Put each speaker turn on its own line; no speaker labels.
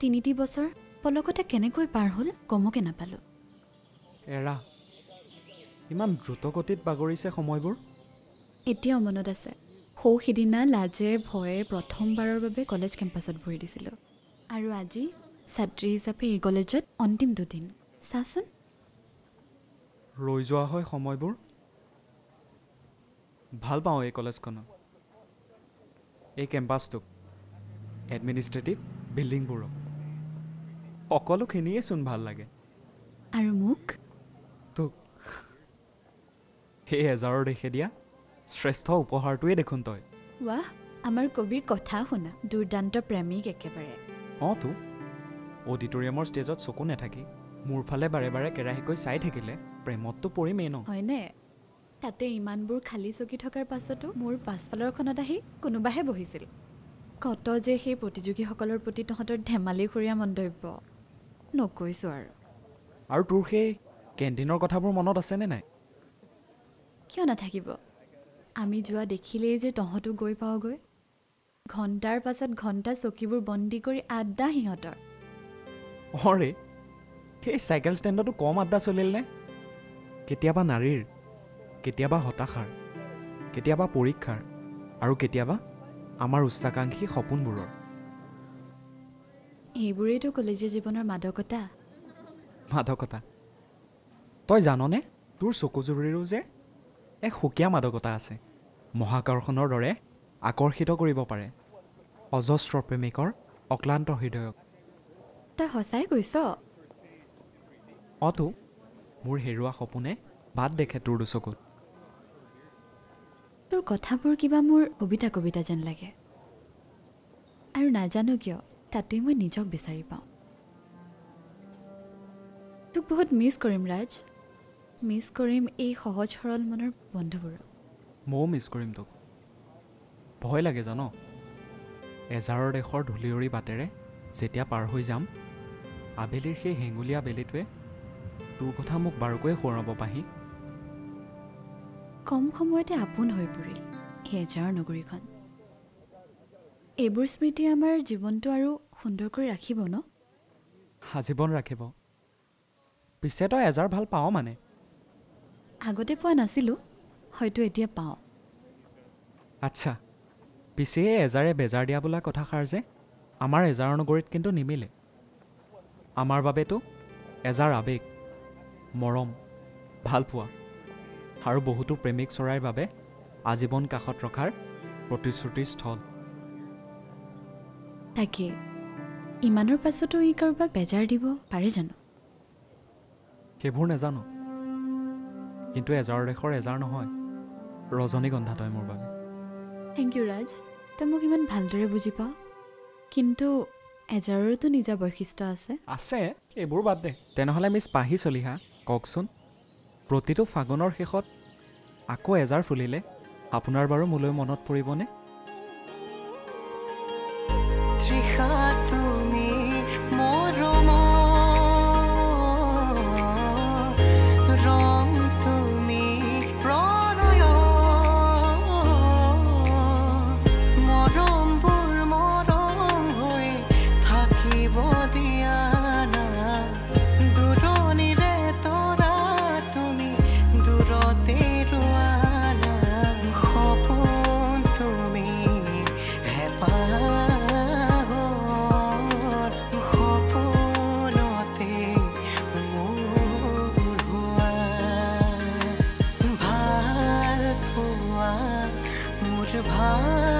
তিনিটি বছৰ পলকতে কেনেকৈ পাৰ হ'ল গমকে নাপালোঁ।
এৰা ইমান দ্ৰুতগতিত বাগৰিছে সময়বোৰ?
এতিয়াও মনত আছে সৌ সিদিনা লাজে ভয়ে প্ৰথমবাৰৰ বাবে কলেজ কেম্পাছত ভৰি দিছিলোঁ। আৰু আজি ছাত্ৰী হিচাপে এই কলেজত অন্তিম দুদিন। চাচোন।
ৰৈ যোৱা হয় সময়বোৰ? ভাল পাওঁ এই কলেজখনক এই কেম্পাছটোক এডমিনিষ্ট্ৰেটিভ বিল্ডিংবোৰক সকলোখিনিয়েচোন ভাল লাগে।
আৰু মোক?
তোক। সেই এজাৰৰ দেশে দিয়া শ্ৰেষ্ঠ উপহাৰটোৱে দেখোন তই।
ৱাহ আমাৰ কবিৰ কথা শুনা দুৰ্দান্ত প্ৰেমিক একেবাৰে।
অঁ তো। অডিটৰিয়ামৰ ষ্টেজত চকু নাথাকি মোৰ ফালে বাৰে বাৰে কেৰাহীকৈ চাই থাকিলে প্ৰেমততো পৰিমেই ন।
হয়নে? তাতে ইমানবোৰ খালী চকী থকাৰ পাছতো মোৰ পাছফালৰখনত আহি কোনোবাহে বহিছিল। কত যে সেই প্ৰতিযোগীসকলৰ প্ৰতি তহঁতৰ ধেমালিখুৰীয়া মন্তব্য। নকৈছোঁ আৰু।
আৰু তোৰ সেই কেণ্টিনৰ কথাবোৰ মনত আছেনে নাই?
কিয় নাথাকিব? আমি যোৱা দেখিলেই যে তহঁতো গৈ পাওঁগৈ। ঘণ্টাৰ পাছত ঘণ্টা চকীবোৰ বন্দী কৰি আড্ডা সিহঁতৰ।
অঁ ৰে সেই চাইকেল ষ্টেণ্ডতো কম আড্ডা চলিলনে? কেতিয়াবা নাৰীৰ কেতিয়াবা হতাশাৰ কেতিয়াবা পৰীক্ষাৰ আৰু কেতিয়াবা আমাৰ উচ্চাকাংক্ষী সপোনবোৰৰ।
এইবোৰেইতো কলেজীয়া জীৱনৰ মাদকতা।
মাদকতা? তই জাননে? তোৰ চকুজুৰিৰো যে এক সুকীয়া মাদকতা আছে। মহাকৰ্ষণৰ দৰে আকৰ্ষিত কৰিব পাৰে। অজস্ৰ প্ৰেমিকৰ অক্লান্ত হৃদয়ক।
তই সঁচাই কৈছ?
অতো মোৰ হেৰুৱা সপোনে বাট দেখে তোৰ দুচকুত।
তোৰ কথাবোৰ কিবা মোৰ কবিতা কবিতা যেন লাগে। আৰু নাজানো কিয়? তাতেই মই নিজক বিচাৰি পাওঁ। তোক বহুত মিছ কৰিম ৰাজ। মিছ কৰিম এই সহজ সৰল মনৰ বন্ধুবোৰক।
ময়ো মিছ কৰিম তোক। ভয় লাগে জান। এজাৰৰ দেশৰ ধূলিয়ৰী বাটেৰে যেতিয়া পাৰ হৈ যাম আবেলিৰ সেই হেঙুলীয়া বেলিটোৱে তোৰ কথা মোক বাৰুকৈয়ে সোঁৱৰাব পাহি।
কম সময়তে আপোন হৈ পৰিল এই এজাৰৰ নগৰীখন। এইবোৰ স্মৃতি আমাৰ জীৱনটো আৰু সুন্দৰ কৰি ৰাখিব ন?
আজীৱন ৰাখিব। পিছে তই এজাৰ ভাল পাওঁ মানে?
আগতে পোৱা নাছিলোঁ হয়তো এতিয়া পাওঁ।
আচ্ছা পিছে এজাৰে বেজাৰ দিয়া বোলা কথাষাৰ যে আমাৰ এজাৰৰ নগৰীত কিন্তু নিমিলে। আমাৰ বাবেতো এজাৰ আৱেগ মৰম ভালপোৱা আৰু বহুতো প্ৰেমিক চৰাইৰ বাবে আজীৱন কাষত ৰখাৰ প্ৰতিশ্ৰুতিৰ স্থল।
তাকে ইমানৰ পাছতো ই কাৰোবাক বেজাৰ দিব পাৰে জানো?
সেইবোৰ নাজানো। কিন্তু এজাৰৰ দেশৰ এজাৰ নহয়। ৰজনীগন্ধা তই মোৰ বাবে।
থেংক ইউ ৰাজ তই মোক ইমান ভালদৰে বুজি পাৱ। কিন্তু এজাৰৰতো নিজা বৈশিষ্ট্য আছে?
আছে এইবোৰ বাদ দে। তেনেহ'লে মিছ পাহি চলিহা কওকচোন। প্ৰতিটো ফাগুনৰ শেষত আকৌ এজাৰ ফুলিলে আপোনাৰ বাৰু মোলৈ মনত পৰিবনে?
भा